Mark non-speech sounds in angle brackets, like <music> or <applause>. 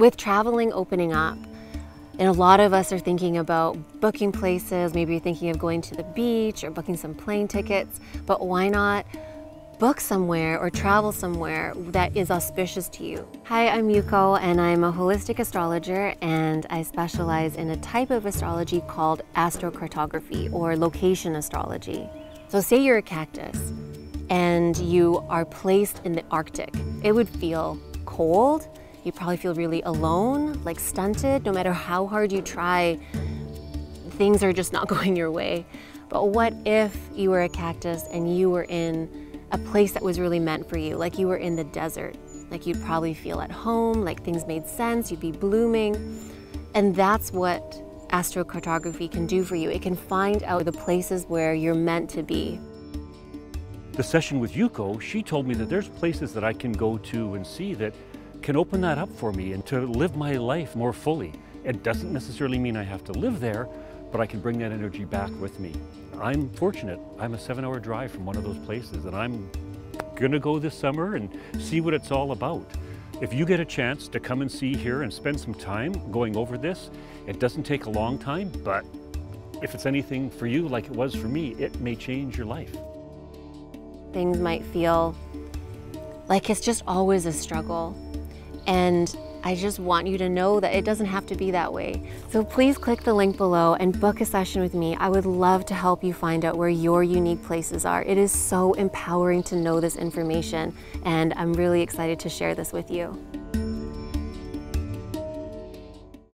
With traveling opening up, and a lot of us are thinking about booking places, maybe you're thinking of going to the beach or booking some plane tickets, but why not book somewhere or travel somewhere that is auspicious to you. Hi, I'm Yuko and I'm a holistic astrologer and I specialize in a type of astrology called astrocartography or location astrology. So say you're a cactus and you are placed in the Arctic. It would feel cold, you probably feel really alone, like stunted. No matter how hard you try, things are just not <laughs> going your way. But what if you were a cactus and you were in a place that was really meant for you, like you were in the desert? Like you'd probably feel at home, like things made sense, you'd be blooming. And that's what astrocartography can do for you. It can find out the places where you're meant to be. The session with Yuko, she told me that there's places that I can go to and see that can open that up for me and to live my life more fully. It doesn't necessarily mean I have to live there, but I can bring that energy back with me. I'm fortunate. I'm a seven hour drive from one of those places and I'm gonna go this summer and see what it's all about. If you get a chance to come and see here and spend some time going over this, it doesn't take a long time, but if it's anything for you like it was for me, it may change your life. Things might feel like it's just always a struggle. And I just want you to know that it doesn't have to be that way. So please click the link below and book a session with me. I would love to help you find out where your unique places are. It is so empowering to know this information and I'm really excited to share this with you.